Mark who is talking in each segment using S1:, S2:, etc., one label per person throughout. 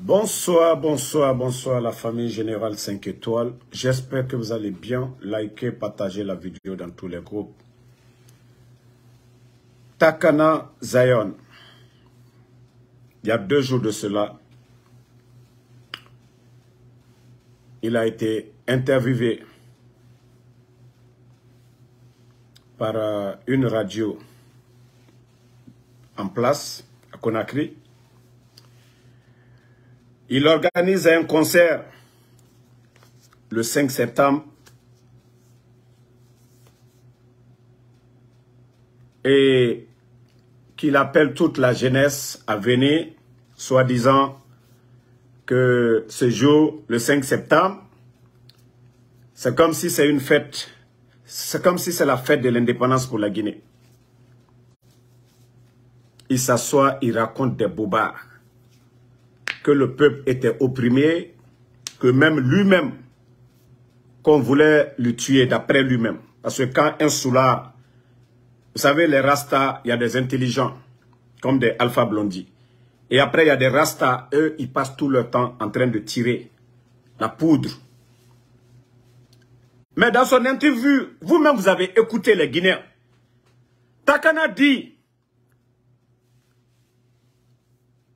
S1: Bonsoir, bonsoir, bonsoir la famille Générale 5 étoiles. J'espère que vous allez bien. Likez, partagez la vidéo dans tous les groupes. Takana Zion. Il y a deux jours de cela, il a été interviewé par euh, une radio en place à Conakry. Il organise un concert le 5 septembre et qu'il appelle toute la jeunesse à venir, soi-disant que ce jour, le 5 septembre, c'est comme si c'est une fête, c'est comme si c'est la fête de l'indépendance pour la Guinée. Il s'assoit, il raconte des bobards, le peuple était opprimé, que même lui-même, qu'on voulait le tuer d'après lui-même. Parce que quand un soulard vous savez, les Rastas, il y a des intelligents, comme des Alpha Blondie. Et après, il y a des Rastas, eux, ils passent tout leur temps en train de tirer la poudre. Mais dans son interview, vous-même, vous avez écouté les Guinéens. Takana dit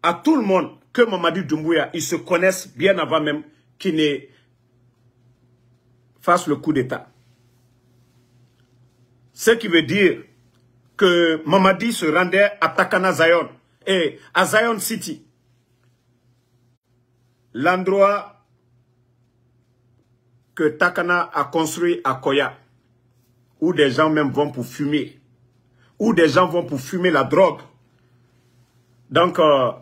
S1: à tout le monde que Mamadou Doumbouya, ils se connaissent bien avant même qu'il ne fasse le coup d'État. Ce qui veut dire que Mamadi se rendait à Takana Zion et à Zion City. L'endroit que Takana a construit à Koya, où des gens même vont pour fumer, où des gens vont pour fumer la drogue. Donc, euh,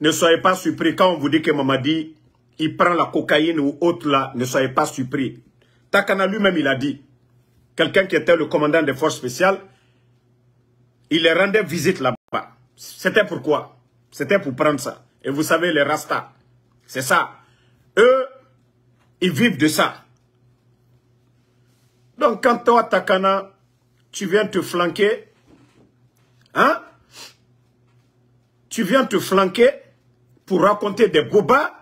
S1: ne soyez pas surpris quand on vous dit que Mamadi, il prend la cocaïne ou autre là, ne soyez pas surpris. Takana lui-même, il a dit, quelqu'un qui était le commandant des forces spéciales, il les rendait visite là-bas. C'était pourquoi? C'était pour prendre ça. Et vous savez, les Rastas, c'est ça. Eux, ils vivent de ça. Donc, quand toi, Takana, tu viens te flanquer, hein Tu viens te flanquer pour raconter des bobas,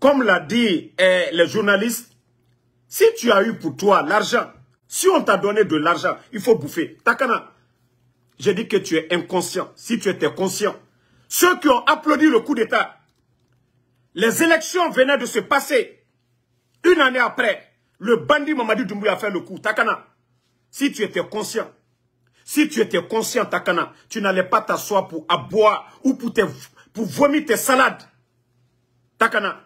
S1: comme l'a dit eh, les journalistes. Si tu as eu pour toi l'argent, si on t'a donné de l'argent, il faut bouffer. Takana, j'ai dit que tu es inconscient. Si tu étais conscient, ceux qui ont applaudi le coup d'État, les élections venaient de se passer. Une année après, le bandit Mamadou Doumbouya a fait le coup. Takana, si tu étais conscient, si tu étais conscient, Takana, tu n'allais pas t'asseoir pour aboyer ou pour, pour vomir tes salades. Takana.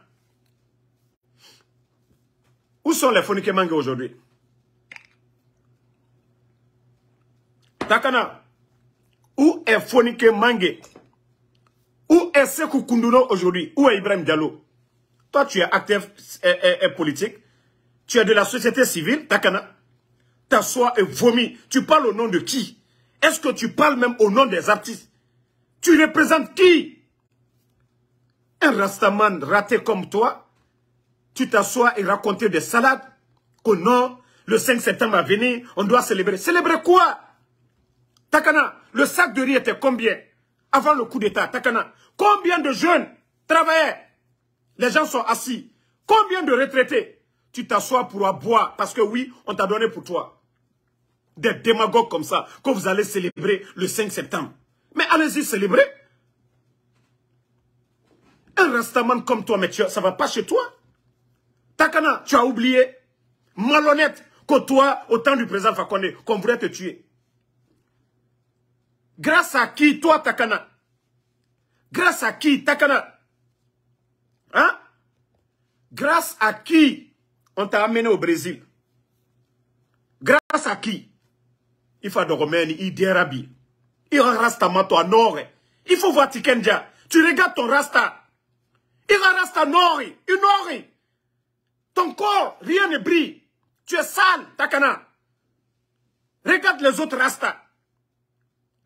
S1: Où sont les phoniques mangues aujourd'hui? Takana. Où est Fonike Mange Où est Sekou Kunduno aujourd'hui? Où est Ibrahim Diallo? Toi, tu es acteur et, politique. Tu es de la société civile, Takana. T'assois et vomis. Tu parles au nom de qui? Est-ce que tu parles même au nom des artistes? Tu représentes qui? Un rastaman raté comme toi Tu t'assois et racontes des salades Qu'au non, le 5 septembre à venir, on doit célébrer. Célébrer quoi? Takana, le sac de riz était combien? Avant le coup d'État, Takana. Combien de jeunes travaillaient? Les gens sont assis. Combien de retraités? Tu t'assois pour boire parce que oui, on t'a donné pour toi. Des démagogues comme ça que vous allez célébrer le 5 septembre. Mais allez-y célébrer. Un rastaman comme toi, mais ça va pas chez toi. Takana, tu as oublié. Malhonnête que toi, au temps du président Fakonde, qu'on voulait te tuer. Grâce à qui, toi, Takana? Grâce à qui, Takana? Hein? Grâce à qui on t'a amené au Brésil? Grâce à qui? Il faut de Romaine, il dérabi. Il rasta mato à nord. Il faut voir Tikendia. Tu regardes ton rasta. Il rasta nord. Il nord. Ton corps, rien ne brille. Tu es sale, Takana. Regarde les autres rastas.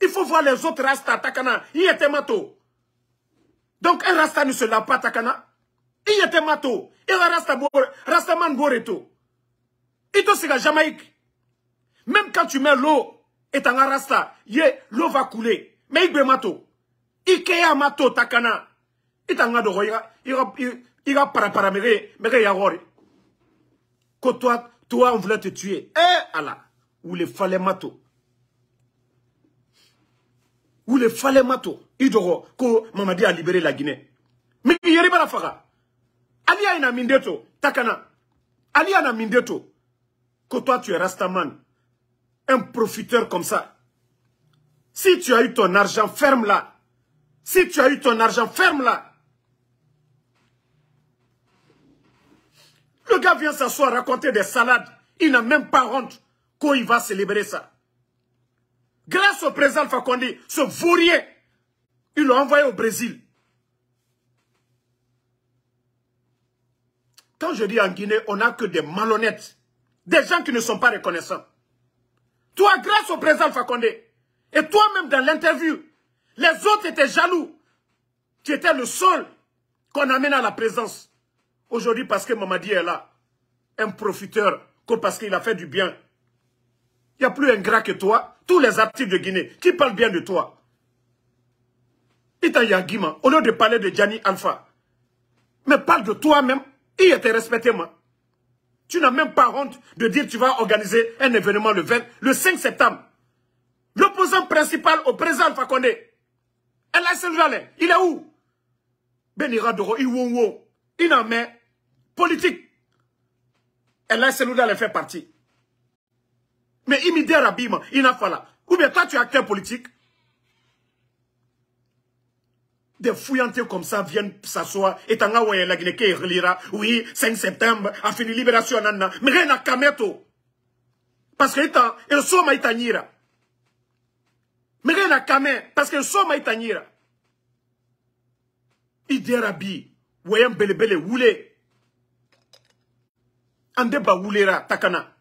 S1: Il faut voir les autres Rasta, Takana. Il était mato. Donc un Rasta ne se lave pas, Takana. Il était mato. Il a Rasta, Rastaman Boreto. Il te la Jamaïque. Même quand tu mets l'eau et un Rasta, l'eau va couler. Mais il mato. Ikea mato, Takana. Itanga dogo ira ira ira para para mere mere yagori que toi toi on voulait te tuer. Eh Allah ou le fallait mato? Ou le fallait mato? Idogo ko Mamadi a libéré la Guinée. Mais yeri bara faga ali ina mindeto takana. Ali ana mindeto que toi tu es rastaman. Un profiteur comme ça. Si tu as eu ton argent ferme là si tu as eu ton argent ferme là Le gars vient s'asseoir, raconter des salades. Il n'a même pas honte qu'il va célébrer ça. Grâce au président Fakonde, ce vaurien, il l'a envoyé au Brésil. Quand je dis en Guinée, on n'a que des malhonnêtes. Des gens qui ne sont pas reconnaissants. Toi, grâce au président Fakonde, et toi-même dans l'interview, les autres étaient jaloux. Tu étais le seul qu'on amène à la présence. Aujourd'hui, parce que Mamadi est là, un profiteur, parce qu'il a fait du bien. Il n'y a plus un gras que toi. Tous les artistes de Guinée qui parlent bien de toi. Ita Yagima, au lieu de parler de Gianni Alpha, mais parle de toi-même. Il était respecté, moi. Tu n'as même pas honte de dire que tu vas organiser un événement le 20, le 5 septembre. L'opposant principal au président Alpha Condé, il est où? Benira Doro, Iwonwo, en met politique. Elle a Selouda elle fait partie. Mais immédiat Rabima, il pas là. Ou bien toi tu es acteur politique. Des fouillantés comme ça viennent s'asseoir et t'en as la Guinée relira. Oui, 5 septembre, a fini libération nana. Mais rien n'a kameto. Parce que il soma itanyira. Mais rien n'a kamé. Parce que soma itanyira. Idé Rabi, voyant bele bele woulé. Ande Baoulera, Takana.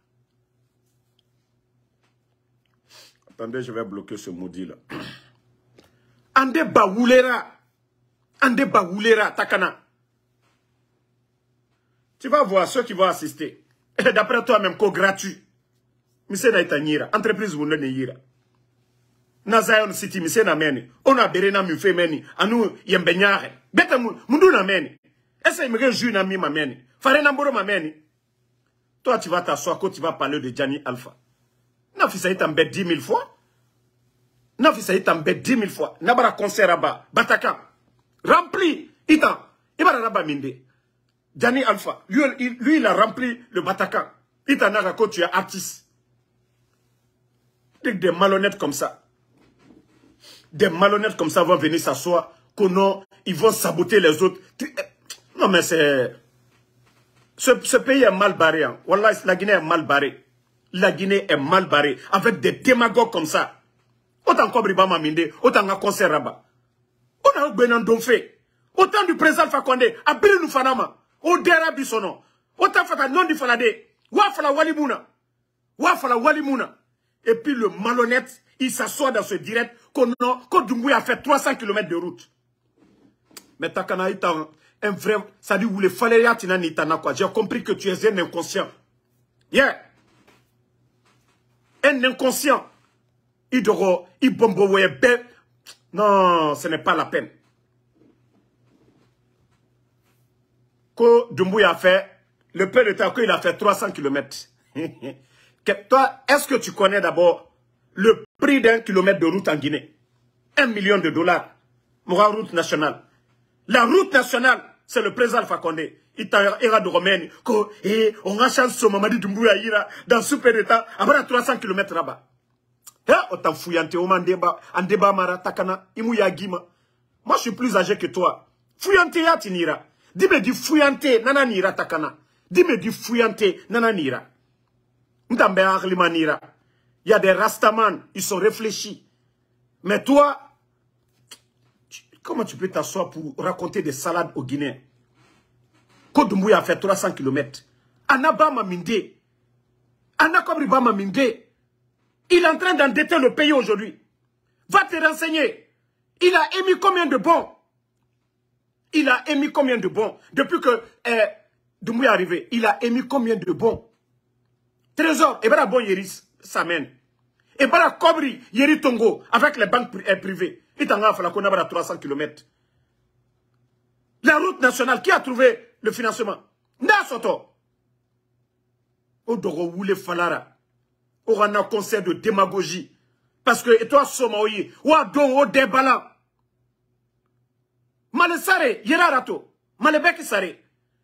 S1: Attendez, je vais bloquer ce maudit là. Ande Baoulera. Ande Baoulera, Takana. Tu vas voir ceux qui vont assister. D'après toi-même, co gratuit. Mise na itanyira. Entreprise vous ne yira. Na Zion City, mise na meni. Ona bere na mi fe meni. Anu yembenyare. Bete mundu na meni. Essa imege ju na mi ma. Fare na mboro. Toi, tu vas t'asseoir quand tu vas parler de Gianni Alpha. Nafisa est en 10 000 fois. Nafisa est en 10 000 fois. Nabara concert là-bas. Bataka. Rempli. Itan. Ibara là minde. Gianni Alpha. Lui, lui, il a rempli le Bataclan. Itan n'a quand tu es artiste. Des malhonnêtes comme ça. Des malhonnêtes comme ça vont venir s'asseoir. Que non, ils vont saboter les autres. Non, mais c'est... Ce, pays est mal barré. Hein. la Guinée est mal barrée. La Guinée est mal barrée. Avec des démagogues comme ça. Autant qu'Obriba Maminde, autant qu'un concert là-bas. On a. Autant du président Fakonde, à nous Fanama, au Dera Bisono, autant Fata non du Falade, Wafala Walimuna, Wafala Walimuna. Et puis le malhonnête, il s'assoit dans ce direct Dumbuya a fait 300 km de route. Mais Takana, il un vrai, ça dit, où les fallait quoi. J'ai compris que tu es un inconscient. Yeah. Un inconscient. Il doro, il Non, ce n'est pas la peine. Dumbuya a fait, le père de Tako, il a fait 300 km. Toi, est-ce que tu connais d'abord le prix d'un kilomètre de route en Guinée Un million de dollars. Moura route nationale. La route nationale, c'est le président Alpha Condé. Il t'a de Romaine. Et on a chance sur Mamadi Doumbouya ira dans super état, à 300 km là-bas. Eh, autant fouillante, au débat, en débat mara, takana, imu gima. Moi, je suis plus âgé que toi. Fouillante ya tinira. Dis-moi du fouillante, nana nira takana. Dis-moi du fouillante, nana nira. M'tambe nira. Il y a des rastaman, ils sont réfléchis. Mais toi, Comment tu peux t'asseoir pour raconter des salades aux Guinéens Kodumbuya a fait 300 km. Anabama Minde. Anakobribama Minde. Il est en train d'endetter le pays aujourd'hui. Va te renseigner. Il a émis combien de bons? Il a émis combien de bons? Depuis que eh, est arrivé, il a émis combien de bons? Trésor, et bien bon Yeris, Samen. Et bien Kobri, Yeri Tongo, avec les banques eh, privées. Il t'a fait la 300 km. La route nationale, qui a trouvé le financement? Nda soto. Odogo wule falara. un conseil de démagogie. Parce que, et toi, Somaoui, ou don o débala. Male sare, yera rato. Malebeki sare.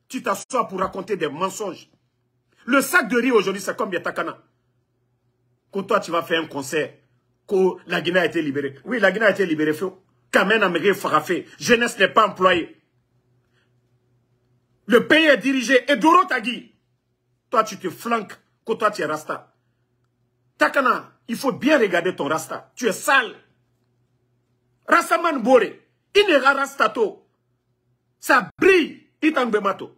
S1: Tu t'assois pour raconter des mensonges. Le sac de riz aujourd'hui, c'est combien takana? Quand toi, tu vas faire un concert, que la Guinée a été libérée. Oui, la Guinée a été libérée. Kamen Améré Farafé. Jeunesse n'est pas employée. Le pays est dirigé. Et Doro Tagui. Toi, tu te flanques que toi, tu es Rasta. Takana, il faut bien regarder ton Rasta. Tu es sale. Rastaman Bore. Il n'est pas Rastato. Ça brille. Il mato.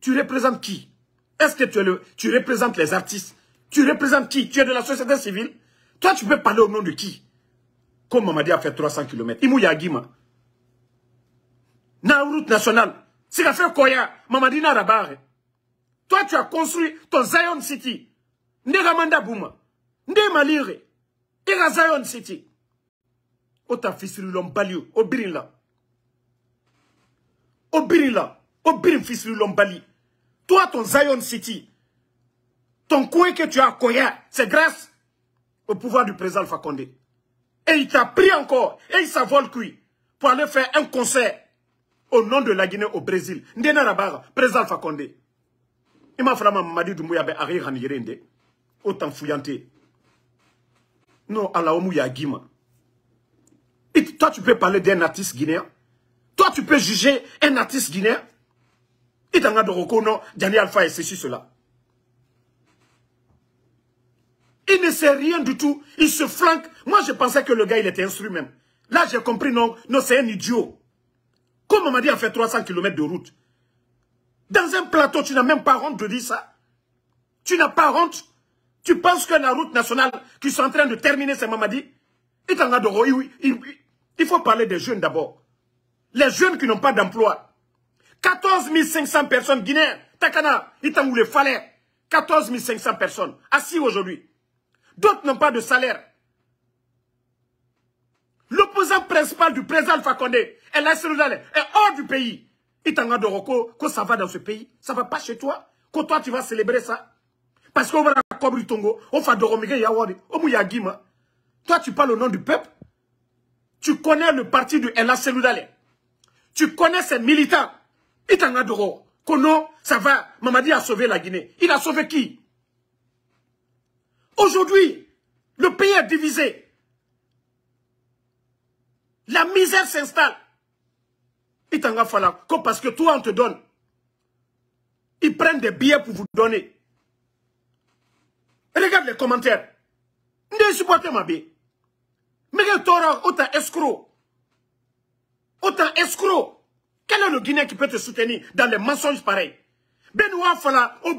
S1: Tu représentes qui? Est-ce que tu, es le, tu représentes les artistes? Tu représentes qui? Tu es de la société civile? Toi, tu peux parler au nom de qui? Comme Mamadi a fait 300 km. Imou Yagima. Na route nationale. C'est qu'a fait Koya. Mamadi na rabare. Toi, tu as construit ton Zion City. Ndegamanda Bouma. Nde Malire. Ira Zion City. Ota fisiru l'homme au Birin au Birila, au Birim fils Lombali. Toi, ton Zion City, ton coin que tu as Koya, c'est grâce au pouvoir du président Alpha Condé. Et il t'a pris encore, et il s'avole cuit, pour aller faire un concert au nom de la Guinée au Brésil. Ndena Rabara, président Alpha Condé. Il m'a fallu Mamadi Doumbouya Ari Ranirende, autant fouillanté. Non, à la Omouya Guima. Et toi, tu peux parler d'un artiste guinéen toi, tu peux juger un artiste guinéen Il t'en a de non, Daniel Alpha et ceci, cela. Il ne sait rien du tout. Il se flanque. Moi, je pensais que le gars, il était instruit même. Là, j'ai compris, non, non c'est un idiot. Comme on m'a dit, a fait 300 km de route. Dans un plateau, tu n'as même pas honte de dire ça. Tu n'as pas honte. Tu penses que la route nationale qui sont en train de terminer, c'est Mamadi? Il a de Il faut parler des jeunes d'abord. Les jeunes qui n'ont pas d'emploi. 14 500 personnes guinéennes. Takana, Itangou le fallait. 14 500 personnes assis aujourd'hui. D'autres n'ont pas de salaire. L'opposant principal du président Alpha Condé, est hors du pays. Itanga de Roko, que ça va dans ce pays. Ça va pas chez toi. Que toi, tu vas célébrer ça. Parce qu'on va à Kobri Tongo, on va de Yawadi, Toi, tu parles au nom du peuple. Tu connais le parti Ella Seloudale. Tu connais ces militants. Il t'en a Que non, ça va. Mamadi a sauvé la Guinée. Il a sauvé qui? Aujourd'hui, le pays est divisé. La misère s'installe. Il t'en a fallu. Parce que toi, on te donne. Ils prennent des billets pour vous donner. Regarde les commentaires. Ne supportez ma bille. Mais Torah, autant escroc. Autant escroc. Quel est le Guinéen qui peut te soutenir dans les mensonges pareils? Benoît Fala, au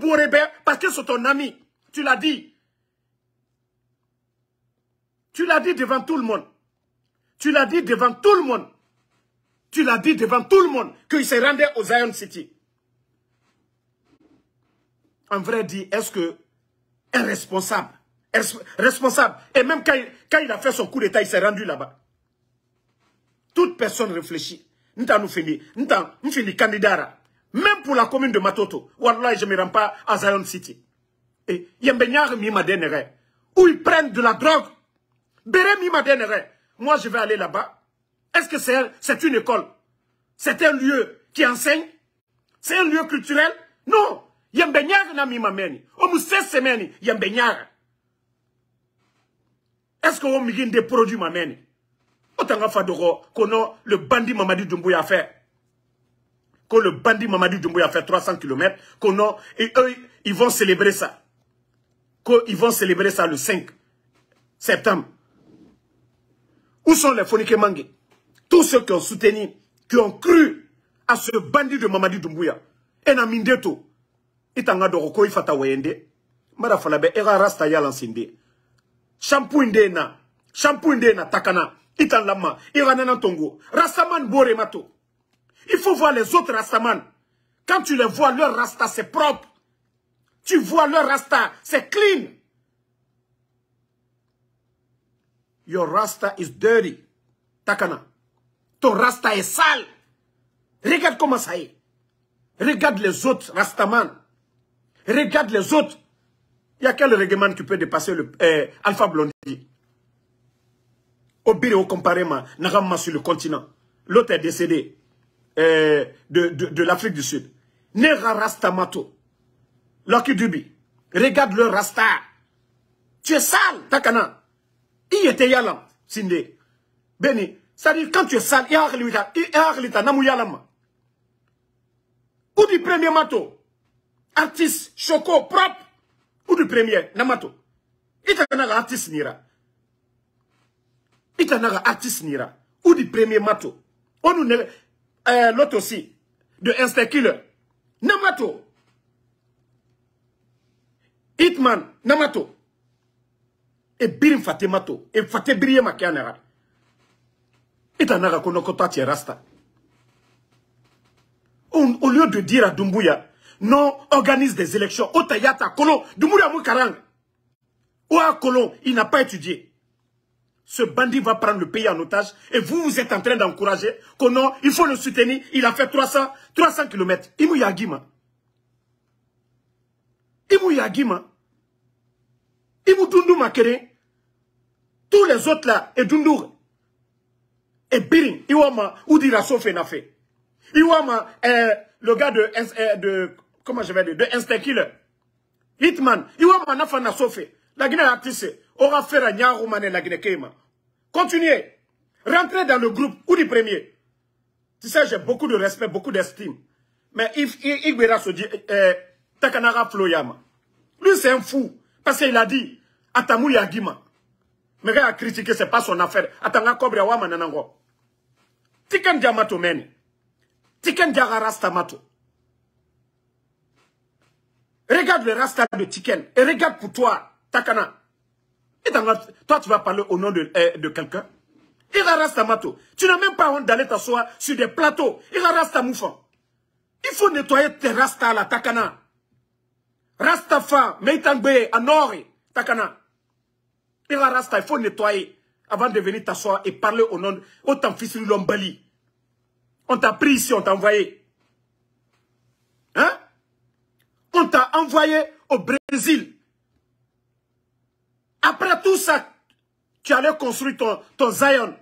S1: parce que c'est ton ami. Tu l'as dit. Tu l'as dit devant tout le monde. Tu l'as dit devant tout le monde. Tu l'as dit devant tout le monde qu'il se rendait au Zion City. En vrai dit, est-ce que un responsable, et même quand quand il a fait son coup d'état, il s'est rendu là-bas. Toute personne réfléchit. Nous fini, nous fini candidat. Même pour la commune de Matoto. Wallah, je ne me rends pas à Zion City. Et Yembenyar mi ma Où ils prennent de la drogue. Bere mi Moi, je vais aller là-bas. Est-ce que c'est une école? C'est un lieu qui enseigne? C'est un lieu culturel? Non. Yembenyar na mi ma meni. Omu semeni. Yembenyar. Est-ce que avez des produits ma meni Otanga Fadoro, qu'on le bandit Mamadi Doumbouya a fait. Que le bandit Mamadi Doumbouya a fait 300 km. Et eux, ils vont célébrer ça. Qu'ils vont célébrer ça le 5 septembre. Où sont les Fonike Mangé? Tous ceux qui ont soutenu, qui ont cru à ce bandit de Mamadi Doumbouya. Et na mindeto. Itanga doro ko ifata wayende. Mara falabe era. Shampoo indena. Shampoo indena takana. Itan Lama, Iranana Tongo, Rastaman Boremato. Il faut voir les autres Rastaman. Quand tu les vois, leur Rasta, c'est propre. Tu vois leur Rasta, c'est clean. Your Rasta is dirty. Takana. Ton rasta est sale. Regarde comment ça est. Regarde les autres rastaman. Regarde les autres. Il y a quel règlement qui peut dépasser le euh, Alpha Blondie Au bureau comparément, Nagama sur le continent. L'autre est décédé euh, de, de, l'Afrique du Sud. Nera Rastamato. Lucky Dubi. Regarde le Rasta. Tu es sale, Takana. Il était yalam, Sinde. Beni, c'est-à-dire quand tu es sale, il y a yalama. Ou du premier mato. Artiste, choco, propre. Ou du premier, namato. Itanaga artiste nira. Itanaga artiste nira. Ou du premier mato. On nous euh, l'autre aussi. De Instant Killer. Namato. Hitman, Namato. Et Birim Fatemato. Et Fate Birie Makianera. Et Tanaga Konokota Rasta. Au lieu de dire à Dumbuya, non, organise des élections. Otayata, Kolon, Dumbuya Moukarang. Ou à Kolon, il n'a pas étudié. Ce bandit va prendre le pays en otage et vous, vous êtes en train d'encourager que non, il faut le soutenir. Il a fait 300, 300 km. Imu Yagima. Imu Yagima. Imu Dundu Makere. Tous les autres là, et Dundu. Et Birin, Iwama, Oudira Sofé n'a fait. Iwama, euh, le gars de, euh, de, comment je vais dire, de Instinct Killer. Hitman, Iwama Nafana Sofé. La Guinée artiste, aura fait la Nyaroumane la Guinée Keima. Continuez. Rentrez dans le groupe, ou du premier. Tu sais, j'ai beaucoup de respect, beaucoup d'estime. Mais Igbera se dit, euh, Takanara Floyama. Lui, c'est un fou. Parce qu'il a dit, Atamou Yagima. Mais il a critiqué, c'est pas son affaire. Atanga Kobra Wama Nanango. Tiken Diamato Meni. Tiken Diara Rasta Mato. Regarde le Rasta de Tiken. Et regarde pour toi, Takana. Et toi, tu vas parler au nom de, euh, de quelqu'un. Il Rasta Mato. Tu n'as même pas honte d'aller t'asseoir sur des plateaux. Il Rasta Moufan. Il faut nettoyer tes Rasta la Takana. Rastafa, Meitangbe, Anori, Takana. Il Rasta, il faut nettoyer avant de venir t'asseoir et parler au nom de... Autant fils Lombali. On t'a pris ici, on t'a envoyé. Hein? On t'a envoyé au Brésil. Après tout ça, tu allais construire ton, Zion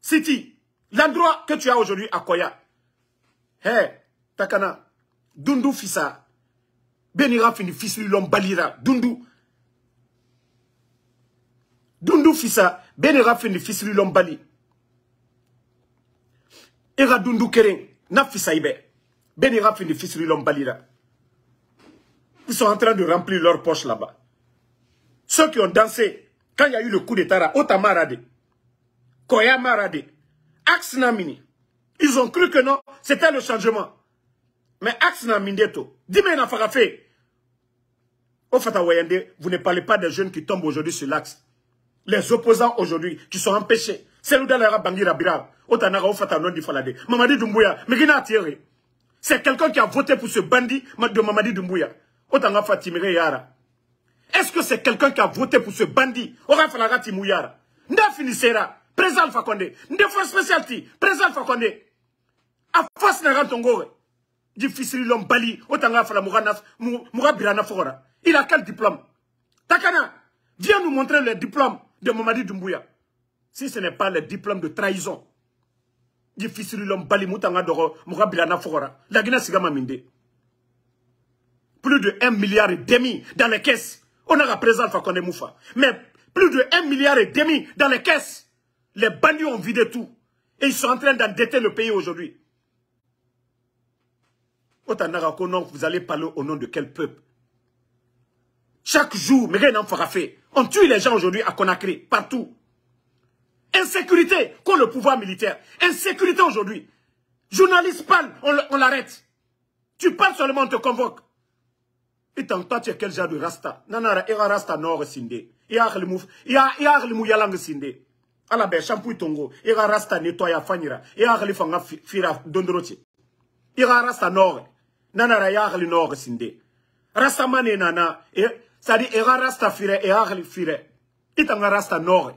S1: City. L'endroit que tu as aujourd'hui à Koya. Hé, Takana, Dundu Fissa. Benira fini fils Lombalira. Dundu. Dundu Fissa. Benira fini fils Lombali. Ira Dundu Keren. Na Fissa Ibe. Benira fini fils. Ils sont en train de remplir leur poche là-bas. Ceux qui ont dansé, quand il y a eu le coup d'État, Otamarade, Koya Marade, Axnamini, ils ont cru que non, c'était le changement. Mais Axnamindeto, dis-moi, n'a fait. Au Fatawayende, vous ne parlez pas des jeunes qui tombent aujourd'hui sur l'axe. Les opposants aujourd'hui, qui sont empêchés. C'est l'Oudalera Bangira Bira, Otanara Ofata di Falade, Mamadi Doumbouya, Megina Thierry. C'est quelqu'un qui a voté pour ce bandit de Mamadi Doumbouya. Otanga Fatimire Yara. Est-ce que c'est quelqu'un qui a voté pour ce bandit? Ora Falagati Mouyara. Nda finisera. Président Alpha Condé. Force spécialité. Président Alpha. A face na rantongore. Di fisiri l'homme bali. Otanga Fala Moura Birana Fora. Il a quel diplôme? Takana, viens nous montrer le diplôme de Mamadi Doumbouya. Si ce n'est pas le diplôme de trahison. Di fisiri l'homme bali. Moutanga Doro. Moura Birana Fora. La Guinée Sigama Minde. Plus de 1 milliard et demi dans les caisses. On a présent Fakonde Moufa. Mais plus de 1 milliard et demi dans les caisses. Les bandits ont vidé tout. Et ils sont en train d'endetter le pays aujourd'hui. Vous allez parler au nom de quel peuple? Chaque jour. On tue les gens aujourd'hui à Conakry, partout. Insécurité contre le pouvoir militaire. Insécurité aujourd'hui. Journaliste parle, on l'arrête. Tu parles seulement, on te convoque. Et tant toi, tu es quel genre de rasta Nanara, ira rasta nord sinde. Ia khlimu, ia ia khlimu yalang sinde. Ala be shampoo tongo, ira rasta nettoya fanyira. Ia khlifa nga fira dondroti. Ira rasta nord. Nanara ia khli nord sinde. Rasta mane nana, e sadi ira rasta fire, ia khli fire. Itanga rasta nord.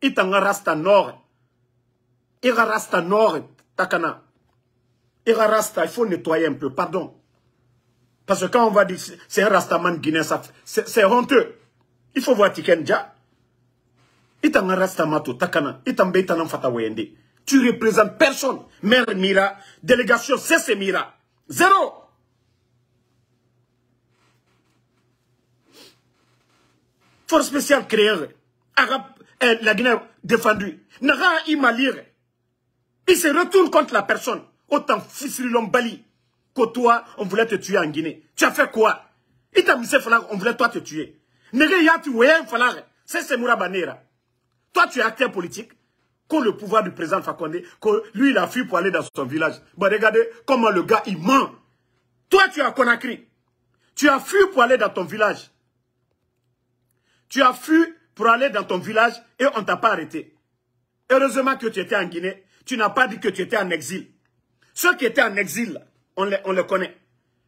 S1: Itanga rasta nord. Ira Rasta Nord, Takana. Ira Rasta, il faut nettoyer un peu, pardon. Parce que quand on va dire c'est un Rastaman guinéen, c'est honteux. Il faut voir Tikenja. Itang Rastamato, Takana. Beitanam Fatawende. Tu représentes personne. Mère Mira, délégation c'est Mira. Zéro. Force spéciale créée. Arabe, eh, la Guinée défendue. Nara Imalire. Il se retourne contre la personne. Autant Fisrilom Bali toi, on voulait te tuer en Guinée. Tu as fait quoi? Il t'a mis on voulait toi te tuer. Nere Yatu c'est Semoura Banera. Toi, tu es acteur politique. Que le pouvoir du président Fakonde, que lui, il a fui pour aller dans son village. Regardez comment le gars, il ment. Toi, tu as Conakry. Tu as fui pour aller dans ton village. Tu as fui pour aller dans ton village et on ne t'a pas arrêté. Heureusement que tu étais en Guinée. Tu n'as pas dit que tu étais en exil. Ceux qui étaient en exil, on les, on connaît.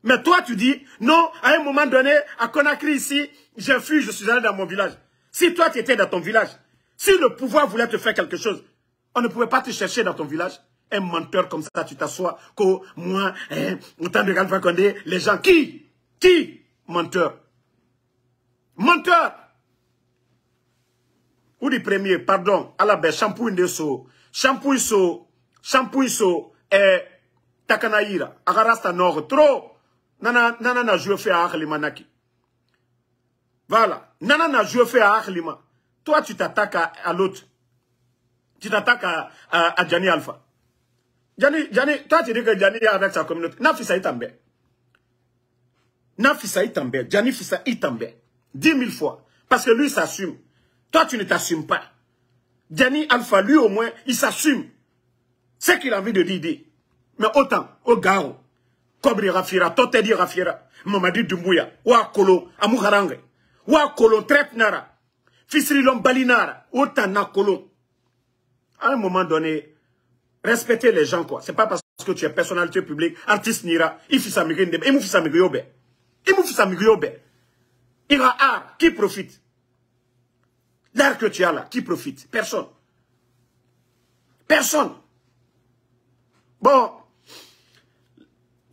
S1: Mais toi, tu dis, non, à un moment donné, à Conakry ici, j'ai fui, je suis allé dans mon village. Si toi, tu étais dans ton village, si le pouvoir voulait te faire quelque chose, on ne pouvait pas te chercher dans ton village. Un menteur comme ça, tu t'assois, que moi, hein, autant de Galva les gens, qui? Qui? Menteur. Menteur. Ou du premier, pardon, à la baie, shampoo de so, shampoo so, shampoo so, eh, takanaïra, agarasta nord, trop. Nana, nana na joué fait à Akhlima Naki. Voilà. Nana na joué fait à Akhlima. Toi, tu t'attaques à, l'autre. Tu t'attaques à, à, Alpha. Gianni, toi, tu dis que Gianni est avec sa communauté. Nafisa Itambe. Nafisa Itambe. Gianni Fisa Itambe. Dix mille fois. Parce que lui, s'assume. Toi, tu ne t'assumes pas. Gianni Alpha, lui, au moins, il s'assume. C'est qu'il a envie de dire. Mais autant, au Garo, Kobri Rafira, Totedi Rafira, Mamadi Dumbuya, Wa Kolo, Amouharange, Wa Kolo, Trepnara, Fisrilom Balinara, Otana Kolon. À un moment donné, respectez les gens, quoi. C'est pas parce que tu es personnalité publique, artiste Nira, il fait sa migrine, il m'a fait sa migrine, il m'a fait sa migrine, il a art, qui profite? L'art que tu as là, qui profite? Personne. Personne. Bon,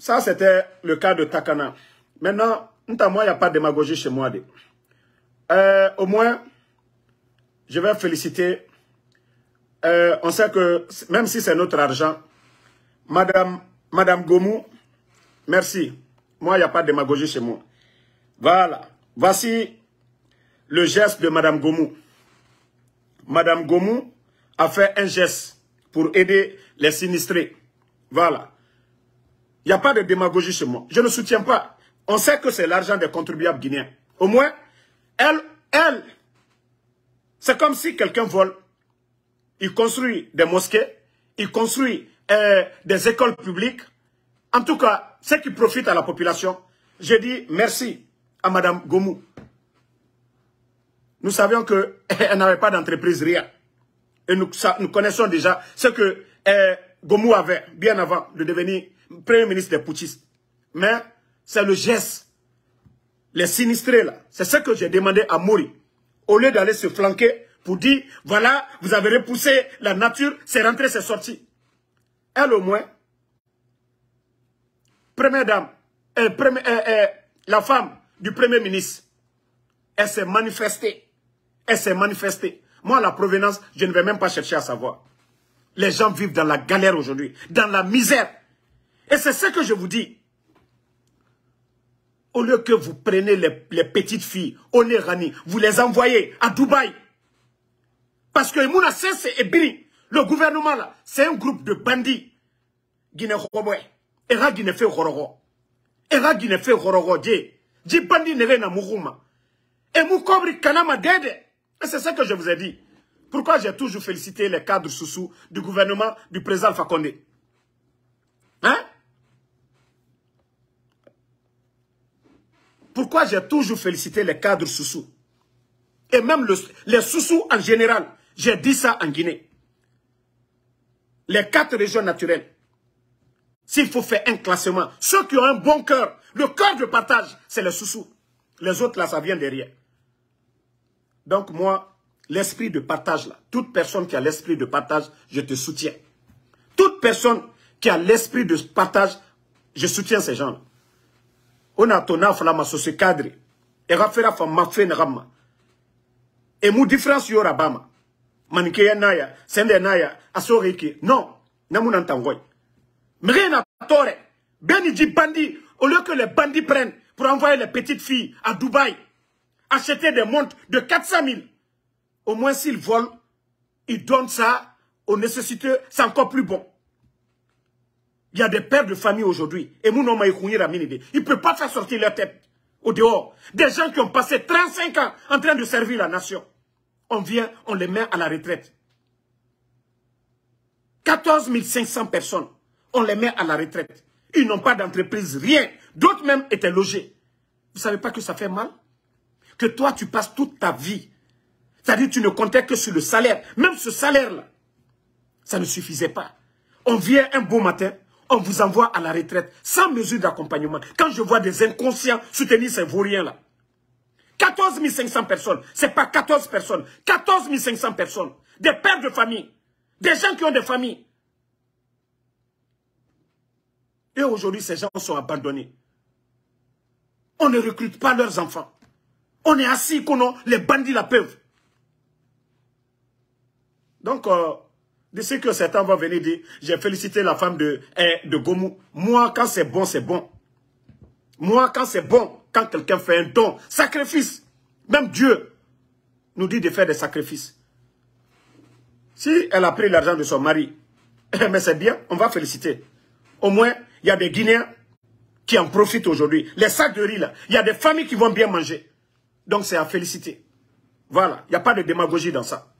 S1: ça c'était le cas de Takana. Maintenant, moi, il n'y a pas de démagogie chez moi. Euh, au moins, je vais féliciter. Euh, on sait que même si c'est notre argent, Madame, Madame Gomou, merci. Moi, il n'y a pas de démagogie chez moi. Voilà. Voici le geste de Madame Gomou. Madame Gomou a fait un geste pour aider les sinistrés. Voilà. Il n'y a pas de démagogie chez moi. Je ne soutiens pas. On sait que c'est l'argent des contribuables guinéens. Au moins, elle, elle, c'est comme si quelqu'un vole, il construit des mosquées, il construit euh, des écoles publiques. En tout cas, ce qui profite à la population. Je dis merci à Madame Gomou. Nous savions qu'elle n'avait pas d'entreprise, rien. Et nous, connaissons déjà ce que euh, Gomou avait bien avant de devenir Premier ministre des Poutistes. Mais c'est le geste. Les sinistrés, là. C'est ce que j'ai demandé à Mori au lieu d'aller se flanquer pour dire, voilà, vous avez repoussé la nature, c'est rentré, c'est sorti. Elle au moins, première dame, euh, euh, euh, la femme du premier ministre, elle s'est manifestée. Elle s'est manifestée. Moi, la provenance, je ne vais même pas chercher à savoir. Les gens vivent dans la galère aujourd'hui, dans la misère. Et c'est ce que je vous dis. Au lieu que vous prenez les, petites filles, au Rani, vous les envoyez à Dubaï. Parce que Mouna et Biri, le gouvernement là, c'est un groupe de bandits. Guinée fait. Era fait Khorogo. Dji bandit na. Et Kanama Dede. Et c'est ça que je vous ai dit. Pourquoi j'ai toujours félicité les cadres sous-sous du gouvernement du président Fakonde? Hein? Pourquoi j'ai toujours félicité les cadres sous-sous Et même les sous-sous en général? J'ai dit ça en Guinée. Les quatre régions naturelles. S'il faut faire un classement, ceux qui ont un bon cœur, le cœur de partage, c'est les sous-sous. Les autres, là, ça vient derrière. Donc moi, l'esprit de partage, là, toute personne qui a l'esprit de partage, je te soutiens. personne qui a l'esprit de partage, je soutiens ces gens-là. On a ton aflama sur ce cadre. Et rafera fa mafé n'rama. Et mou différence yora bama. Manikeya naya, sende naya, asoriki. Non. Namu nantangoy. Mais rien à tort. Ben il dit bandit. Au lieu que les bandits prennent pour envoyer les petites filles à Dubaï, acheter des montres de 400 000. Au moins s'ils volent, ils donnent ça aux nécessiteux, c'est encore plus bon. Il y a des pères de famille aujourd'hui. Et nous, ils ne peuvent pas faire sortir leur tête au dehors. Des gens qui ont passé 35 ans en train de servir la nation. On vient, on les met à la retraite. 14 500 personnes, on les met à la retraite. Ils n'ont pas d'entreprise, rien. D'autres même étaient logés. Vous ne savez pas que ça fait mal? Que toi, tu passes toute ta vie. C'est-à-dire tu ne comptais que sur le salaire. Même ce salaire-là, ça ne suffisait pas. On vient un beau matin, on vous envoie à la retraite sans mesure d'accompagnement. Quand je vois des inconscients soutenir ces vauriens-là, 14 500 personnes, c'est pas 14 personnes, 14 500 personnes, des pères de famille, des gens qui ont des familles. Et aujourd'hui, ces gens sont abandonnés. On ne recrute pas leurs enfants. On est assis qu'on les bandits la peuvent. Donc, euh, de ce que certains vont venir dire, j'ai félicité la femme de, eh, de Gomou. Moi, quand c'est bon, c'est bon. Moi, quand c'est bon, quand quelqu'un fait un don, sacrifice, même Dieu nous dit de faire des sacrifices. Si elle a pris l'argent de son mari, mais c'est bien, on va féliciter. Au moins, il y a des Guinéens qui en profitent aujourd'hui. Les sacs de riz, là, il y a des familles qui vont bien manger. Donc, c'est à féliciter. Voilà, il n'y a pas de démagogie dans ça.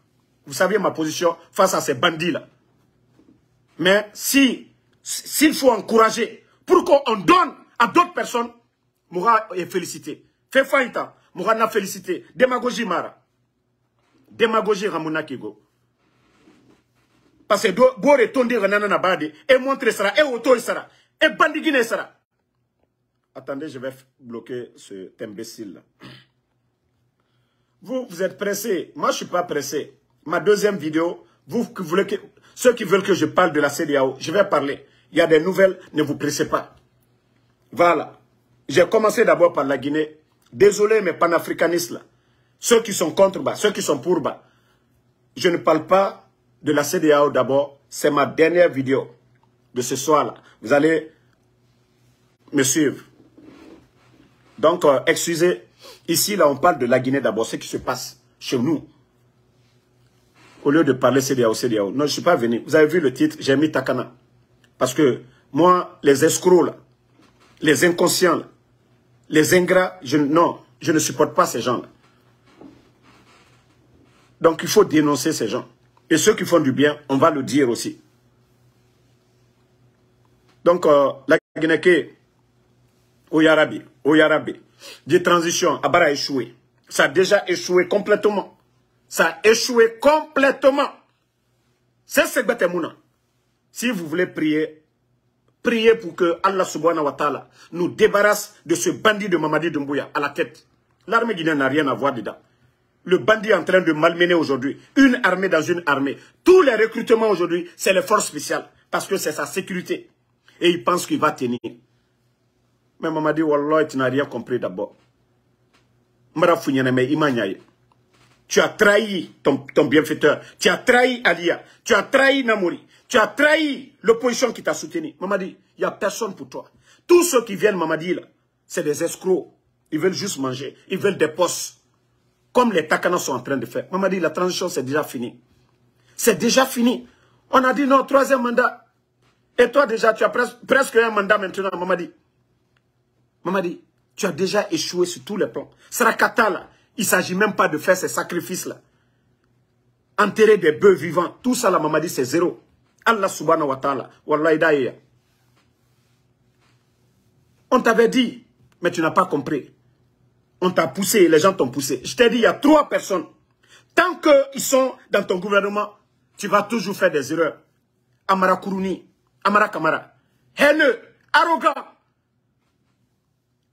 S1: Vous savez ma position face à ces bandits-là. Mais si, s'il faut encourager pour qu'on donne à d'autres personnes, Moura est félicité. Fait faïta, Moura n'a félicité. Démagogie Mara. Démagogie Ramona Kigo. Parce que Bore Tondi Renana Nabade, et montre ça, et auto sera, et bandigine sera. Attendez, je vais bloquer cet imbécile-là. Vous, vous êtes pressé. Moi, je ne suis pas pressé ma deuxième vidéo, vous qui voulez que, ceux qui veulent que je parle de la CDAO, je vais parler. Il y a des nouvelles, ne vous pressez pas. Voilà. J'ai commencé d'abord par la Guinée. Désolé, mes panafricanistes là. Ceux qui sont contre bas, ceux qui sont pour bas. Je ne parle pas de la CDAO d'abord. C'est ma dernière vidéo de ce soir-là. Vous allez me suivre. Donc, euh, excusez, ici, là, on parle de la Guinée d'abord, ce qui se passe chez nous au lieu de parler CDAO, CDAO. Non, je ne suis pas venu. Vous avez vu le titre, j'ai mis Takana. Parce que moi, les escrocs, les inconscients, les ingrats, non, je ne supporte pas ces gens-là. Donc il faut dénoncer ces gens. Et ceux qui font du bien, on va le dire aussi. Donc, euh, la Guinée, au Yarabi, au Yarabi, des transitions, Abara a échoué. Ça a déjà échoué complètement. Ça a échoué complètement. C'est ce que Si vous voulez prier, priez pour que Allah subhanahu wa ta'ala nous débarrasse de ce bandit de Mamadi Doumbouya à la tête. L'armée guinéenne n'a rien à voir dedans. Le bandit est en train de malmener aujourd'hui. Une armée dans une armée. Tous les recrutements aujourd'hui, c'est les forces spéciales. Parce que c'est sa sécurité. Et il pense qu'il va tenir. Mais Mamadi, Wallah, tu n'as rien compris d'abord. Mara mais tu as trahi ton, bienfaiteur. Tu as trahi Alia. Tu as trahi Namori. Tu as trahi l'opposition qui t'a soutenu. Mamadi, il n'y a personne pour toi. Tous ceux qui viennent, Mamadi, là, c'est des escrocs. Ils veulent juste manger. Ils veulent des postes. Comme les Takanas sont en train de faire. Mamadi, la transition, c'est déjà fini. C'est déjà fini. On a dit non, troisième mandat. Et toi, déjà, tu as presque un mandat maintenant, Mamadi. Mamadi, tu as déjà échoué sur tous les plans. Sarakata, là, il ne s'agit même pas de faire ces sacrifices-là. Enterrer des bœufs vivants, tout ça, la maman dit, c'est zéro. Allah subhanahu wa ta'ala, wallahi On t'avait dit, mais tu n'as pas compris. On t'a poussé, les gens t'ont poussé. Je t'ai dit, il y a trois personnes. Tant qu'ils sont dans ton gouvernement, tu vas toujours faire des erreurs. Amara Kourouni, Amara Kamara. Haineux, arrogant,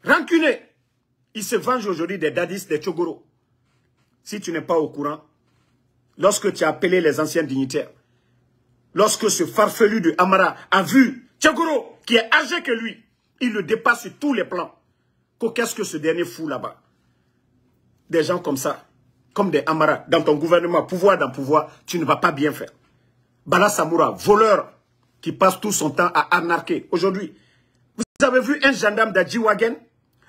S1: rancunier. Il se venge aujourd'hui des dadis, des Chogoro. Si tu n'es pas au courant, lorsque tu as appelé les anciens dignitaires, lorsque ce farfelu de Amara a vu Tchegoro, qui est âgé que lui, il le dépasse sur tous les plans. Qu'est-ce que ce dernier fout là-bas? Des gens comme ça, comme des Amara, dans ton gouvernement, pouvoir dans pouvoir, tu ne vas pas bien faire. Bala Samoura, voleur, qui passe tout son temps à arnaquer. Aujourd'hui, vous avez vu un gendarme de G-Wagen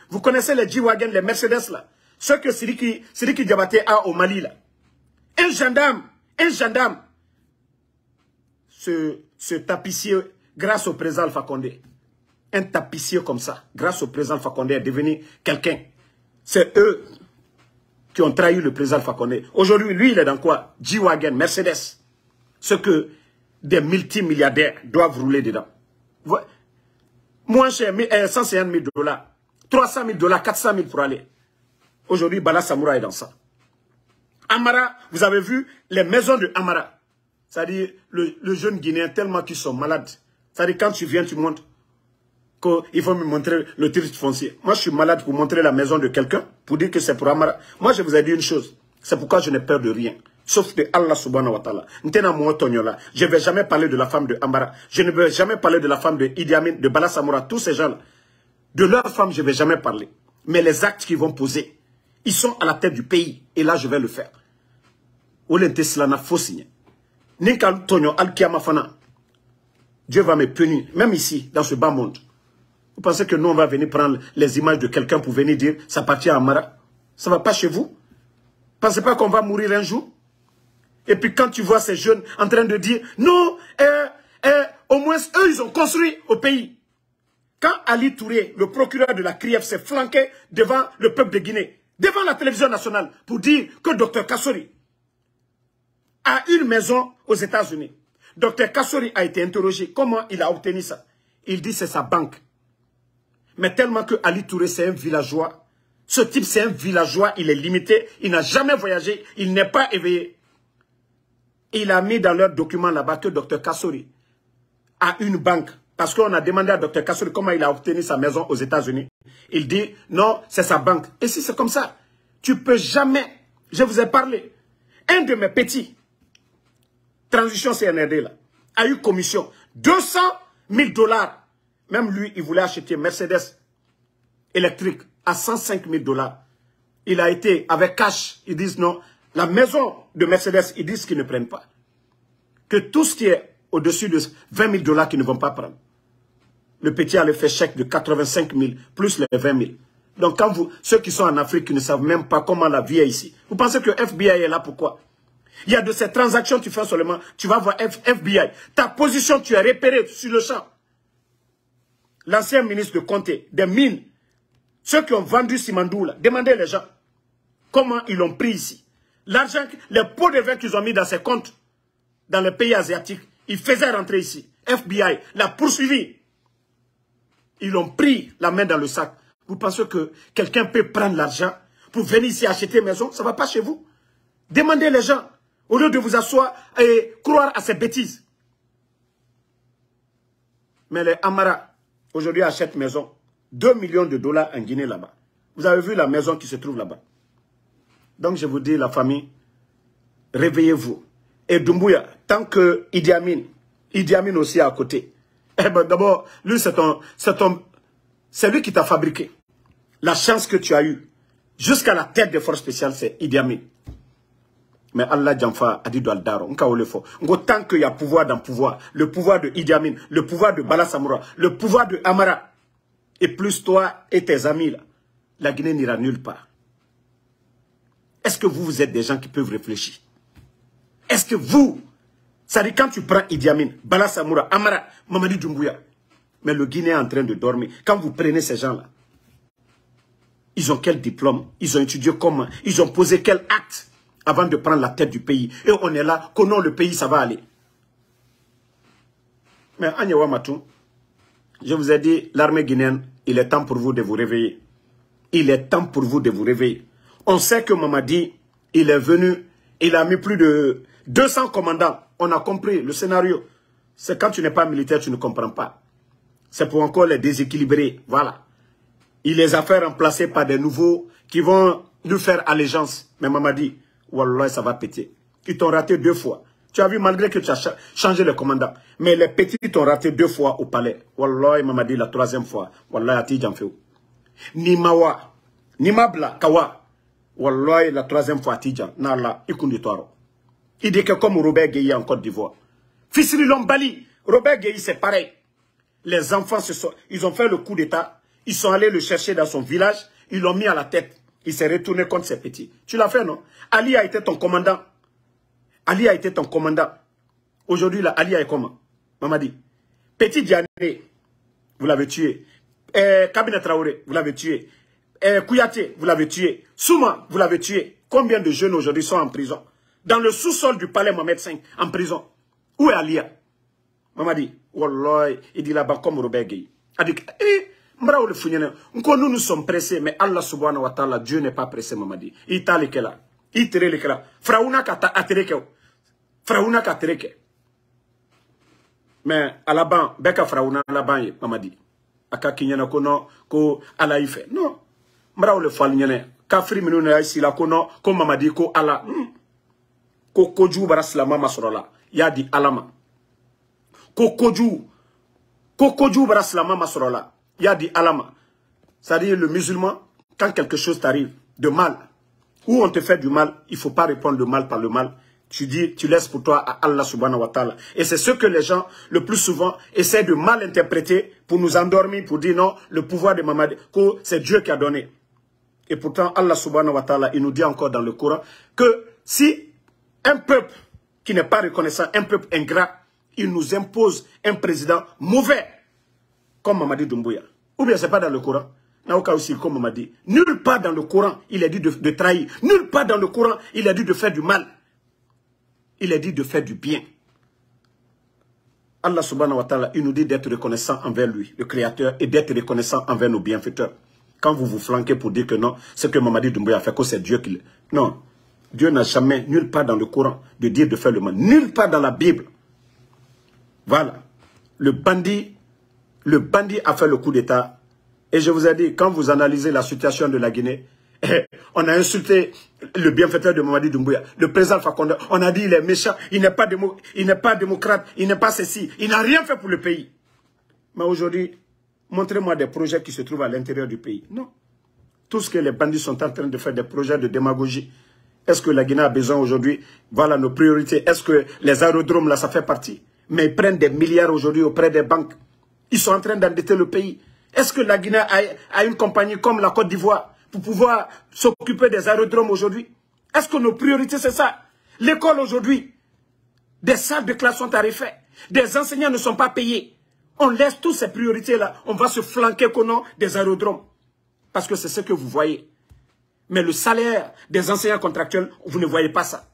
S1: Vous connaissez les G-Wagen, les Mercedes là Ceux que Siriki, Siriki Diabaté a au Mali là. Un gendarme, un gendarme, ce, tapissier, grâce au président Alpha Condé, un tapissier comme ça, grâce au président Alpha Condé, est devenu quelqu'un. C'est eux qui ont trahi le président Alpha Condé. Aujourd'hui, lui, il est dans quoi? G-Wagen, Mercedes. Ce que des multimilliardaires doivent rouler dedans. Moins cher, 150 000 dollars, 300 000 dollars, 400 000 pour aller. Aujourd'hui, Bala Samoura est dans ça. Amara, vous avez vu les maisons de Amara. C'est-à-dire, le, jeune Guinéen, tellement qu'ils sont malades. C'est-à-dire, quand tu viens, tu montres qu'il faut me montrer le titre foncier. Moi, je suis malade pour montrer la maison de quelqu'un, pour dire que c'est pour Amara. Moi, je vous ai dit une chose. C'est pourquoi je n'ai peur de rien. Sauf de Allah subhanahu wa ta'ala. Je ne vais jamais parler de la femme de Amara. Je ne vais jamais parler de la femme de Idi Amin, de Bala Samoura, tous ces gens-là. De leur femme, je ne vais jamais parler. Mais les actes qu'ils vont poser, ils sont à la tête du pays. Et là, je vais le faire. Dieu va me punir, même ici, dans ce bas monde. Vous pensez que nous, on va venir prendre les images de quelqu'un pour venir dire ça appartient à Amara? Ça ne va pas chez vous? Pensez pas qu'on va mourir un jour? Et puis quand tu vois ces jeunes en train de dire non, euh, euh, au moins eux, ils ont construit au pays. Quand Ali Touré, le procureur de la CRIEF, s'est flanqué devant le peuple de Guinée, devant la télévision nationale, pour dire que Dr Kassori a une maison aux États-Unis. Dr Kassori a été interrogé. Comment il a obtenu ça? Il dit c'est sa banque. Mais tellement que Ali Touré, c'est un villageois. Ce type, c'est un villageois. Il est limité. Il n'a jamais voyagé. Il n'est pas éveillé. Il a mis dans leur document là-bas que Dr Kassori a une banque. Parce qu'on a demandé à Dr Kassori comment il a obtenu sa maison aux États-Unis. Il dit, non, c'est sa banque. Et si c'est comme ça, tu peux jamais, je vous ai parlé, un de mes petits, transition CNRD là, a eu commission 200 000 dollars. Même lui, il voulait acheter Mercedes électrique à 105 000 dollars. Il a été avec cash. Ils disent non. La maison de Mercedes, ils disent qu'ils ne prennent pas. Que tout ce qui est au-dessus de 20 000 dollars qu'ils ne vont pas prendre. Le petit a le fait chèque de 85 000 plus les 20 000. Donc quand vous, ceux qui sont en Afrique qui ne savent même pas comment la vie est ici, vous pensez que FBI est là pourquoi il y a de ces transactions, tu fais seulement, tu vas voir FBI. Ta position, tu es repéré sur le champ. L'ancien ministre de Comté, des mines, ceux qui ont vendu Simandoula, demandez les gens comment ils l'ont pris ici. L'argent, les pots de vin qu'ils ont mis dans ces comptes, dans les pays asiatiques, ils faisaient rentrer ici. FBI l'a poursuivi. Ils l'ont pris la main dans le sac. Vous pensez que quelqu'un peut prendre l'argent pour venir ici acheter une maison? Ça ne va pas chez vous. Demandez les gens. Au lieu de vous asseoir et croire à ces bêtises. Mais les Amara, aujourd'hui, achètent maison. 2 millions de dollars en Guinée là-bas. Vous avez vu la maison qui se trouve là-bas. Donc je vous dis, la famille, réveillez-vous. Et Dumbuya, tant que Idi Amin, Idi Amin aussi à côté. Eh ben d'abord, lui c'est ton, c'est c'est lui qui t'a fabriqué. La chance que tu as eue, jusqu'à la tête des forces spéciales, c'est Idi Amin. Mais Allah Jamfa a dit Daro, tant qu'il y a pouvoir dans pouvoir, le pouvoir de Idi Amin, le pouvoir de Bala Samoura, le pouvoir de Amara, et plus toi et tes amis, là, la Guinée n'ira nulle part. Est-ce que vous, vous êtes des gens qui peuvent réfléchir? Est-ce que vous, dit quand tu prends Idi Amin, Bala Samoura, Amara, Mamadi Doumbouya, mais le Guinée est en train de dormir. Quand vous prenez ces gens-là, ils ont quel diplôme? Ils ont étudié comment? Ils ont posé quel acte avant de prendre la tête du pays? Et on est là, connaissons le pays, ça va aller. Mais Agnewa Matou, je vous ai dit, l'armée guinéenne, il est temps pour vous de vous réveiller. Il est temps pour vous de vous réveiller. On sait que Mamadi, il est venu, il a mis plus de 200 commandants. On a compris le scénario. C'est quand tu n'es pas militaire, tu ne comprends pas. C'est pour encore les déséquilibrer. Voilà. Il les a fait remplacer par des nouveaux qui vont nous faire allégeance. Mais Mamadi, Wallah, ça va péter. Ils t'ont raté deux fois. Tu as vu, malgré que tu as changé le commandant. Mais les petits t'ont raté deux fois au palais. Wallah, il m'a dit la troisième fois. Wallah, Ati Djamfeu. Ni Mawa, ni Mabla, Kawa. Wallah, la troisième fois, Ati Djam. Nala, ikundi toaro. Il dit que comme Robert Gueye en Côte d'Ivoire. Fissiri Lombali, Robert Gueye, c'est pareil. Les enfants, se sont, ils ont fait le coup d'état. Ils sont allés le chercher dans son village. Ils l'ont mis à la tête. Il s'est retourné contre ses petits. Tu l'as fait, non? Ali a été ton commandant. Ali a été ton commandant. Aujourd'hui, là, Ali est comment? Dit. Petit Diané, vous l'avez tué. Eh, Kabine Traoré, vous l'avez tué. Eh, Kouyaté, vous l'avez tué. Souma, vous l'avez tué. Combien de jeunes aujourd'hui sont en prison? Dans le sous-sol du palais Mohamed V, en prison. Où est Alia? Dit. Wallah, il dit là-bas comme Robert Gueye. Il dit, eh, nous nous sommes pressés, mais Allah subhanahu wa ta'ala, Dieu n'est pas pressé, Mamadi. Il t'a là? Il t'a là? Fraouna ka ta atereke. Fraouna ka tereke. Mais à la ban, beka fraouna la ban, Mamadi. Aka kinyana kono, ko ala ife. Non. Mra le fal. Kafri minu na la kono, ko Mamadi, ko ala. Hmm. Ko koju bara masorola. Ya di alama. Ko koju. Ko koju bara slama masorola. Il y a dit alama. C'est-à-dire le musulman, quand quelque chose t'arrive de mal, ou on te fait du mal, il ne faut pas répondre le mal par le mal. Tu dis, tu laisses pour toi à Allah subhanahu wa ta'ala. Et c'est ce que les gens, le plus souvent, essaient de mal interpréter pour nous endormir, pour dire non, le pouvoir de Mamad, c'est Dieu qui a donné. Et pourtant, Allah subhanahu wa ta'ala, il nous dit encore dans le Coran que si un peuple qui n'est pas reconnaissant, un peuple ingrat, il nous impose un président mauvais, comme Mamadi Doumbouya. Ou bien ce n'est pas dans le Coran. Aussi, comme Mamadi. Nulle part dans le Coran, il a dit de, trahir. Nulle part dans le Coran, il a dit de faire du mal. Il a dit de faire du bien. Allah subhanahu wa ta'ala, il nous dit d'être reconnaissant envers lui, le Créateur, et d'être reconnaissant envers nos bienfaiteurs. Quand vous vous flanquez pour dire que non, ce que Mamadi Doumbouya fait, que c'est Dieu qui... Non. Dieu n'a jamais, nulle part dans le Coran, de dire de faire le mal. Nulle part dans la Bible. Voilà. Le bandit le bandit a fait le coup d'État. Et je vous ai dit, quand vous analysez la situation de la Guinée, on a insulté le bienfaiteur de Mamadi Doumbouya, le président Fakonde. On a dit il est méchant, il n'est pas, pas démocrate, il n'est pas ceci. Il n'a rien fait pour le pays. Mais aujourd'hui, montrez-moi des projets qui se trouvent à l'intérieur du pays. Non. Tout ce que les bandits sont en train de faire, des projets de démagogie. Est-ce que la Guinée a besoin aujourd'hui Voilà nos priorités? Est-ce que les aérodromes, là, ça fait partie? Mais ils prennent des milliards aujourd'hui auprès des banques. Ils sont en train d'endetter le pays. Est-ce que la Guinée a, une compagnie comme la Côte d'Ivoire pour pouvoir s'occuper des aérodromes aujourd'hui? Est-ce que nos priorités, c'est ça? L'école aujourd'hui, des salles de classe sont tarifées. Des enseignants ne sont pas payés. On laisse toutes ces priorités-là. On va se flanquer au nom des aérodromes. Parce que c'est ce que vous voyez. Mais le salaire des enseignants contractuels, vous ne voyez pas ça.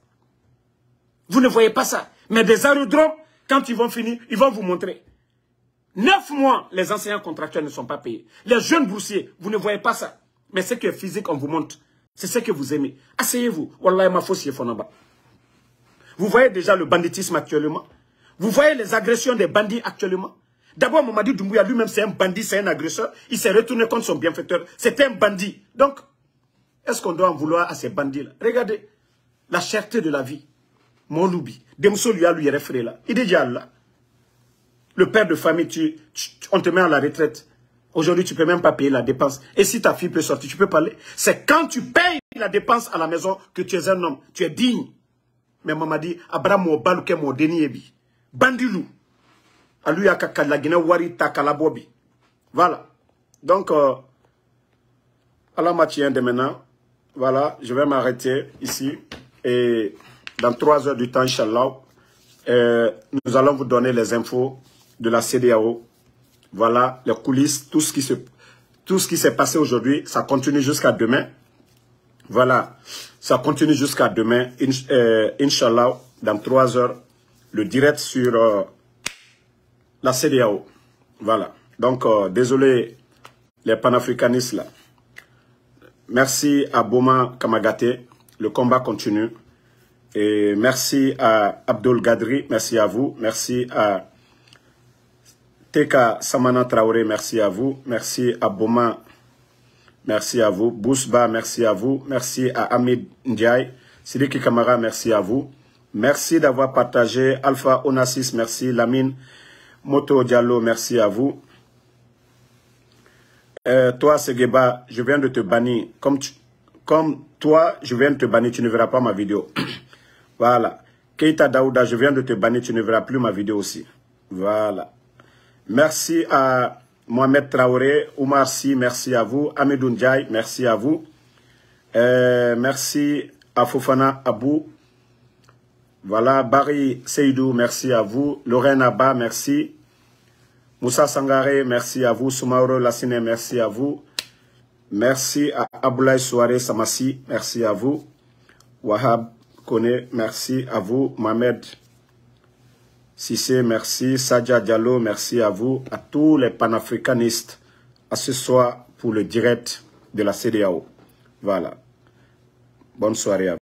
S1: Vous ne voyez pas ça. Mais des aérodromes, quand ils vont finir, ils vont vous montrer. Neuf mois, les enseignants contractuels ne sont pas payés. Les jeunes boursiers, vous ne voyez pas ça. Mais ce qui est physique, on vous montre. C'est ce que vous aimez. Asseyez-vous. Wallah, ma fausse Vous voyez déjà le banditisme actuellement? Vous voyez les agressions des bandits actuellement? D'abord, Mamadi Doumbouya lui-même, c'est un bandit, c'est un agresseur. Il s'est retourné contre son bienfaiteur. C'était un bandit. Donc, est-ce qu'on doit en vouloir à ces bandits-là? Regardez, la cherté de la vie. Mon loubi. Demso lui a lui là. Il déjà là. Le père de famille, tu, on te met à la retraite. Aujourd'hui, tu ne peux même pas payer la dépense. Et si ta fille peut sortir, tu peux parler. C'est quand tu payes la dépense à la maison que tu es un homme. Tu es digne. Mais maman dit, Abraham baluke mo deni Bandilou. Alu kaka la Guinée wari. Voilà. Donc, euh, à la matinée de maintenant, voilà, je vais m'arrêter ici. Et dans trois heures du temps, Inch'Allah, euh, nous allons vous donner les infos de la CDAO. Voilà les coulisses, tout ce qui s'est passé aujourd'hui, ça continue jusqu'à demain. Voilà, ça continue jusqu'à demain. Euh, Inch'Allah, dans trois heures, le direct sur euh, la CDAO. Voilà. Donc, désolé les panafricanistes là. Merci à Boma Kamagate. Le combat continue. Et merci à Abdul Gadri. Merci à vous. Merci à Teka Samana Traoré, merci à vous. Merci à Boma, merci à vous. Bousba, merci à vous. Merci à Hamid Ndiaye. Sidiki Kamara, merci à vous. Merci d'avoir partagé. Alpha Onassis, merci. Lamine Moto Diallo, merci à vous. Euh, toi, Segeba, je viens de te bannir. Comme, toi, je viens de te bannir, tu ne verras pas ma vidéo. voilà. Keita Daouda, je viens de te bannir, tu ne verras plus ma vidéo aussi. Voilà. Merci à Mohamed Traoré, Oumar Si, merci à vous. Amidou Ndiaye, merci à vous. Euh, merci à Fofana Abou. Voilà, Barry Seydou, merci à vous. Lorraine Abba, merci. Moussa Sangare, merci à vous. Soumaoro Lassine, merci à vous. Merci à Aboulaye Soare Samassi, merci à vous. Wahab Kone, merci à vous. Mohamed Sissé, merci. Sadja Diallo, merci à vous. À tous les panafricanistes, à ce soir pour le direct de la CDAO. Voilà. Bonne soirée à vous.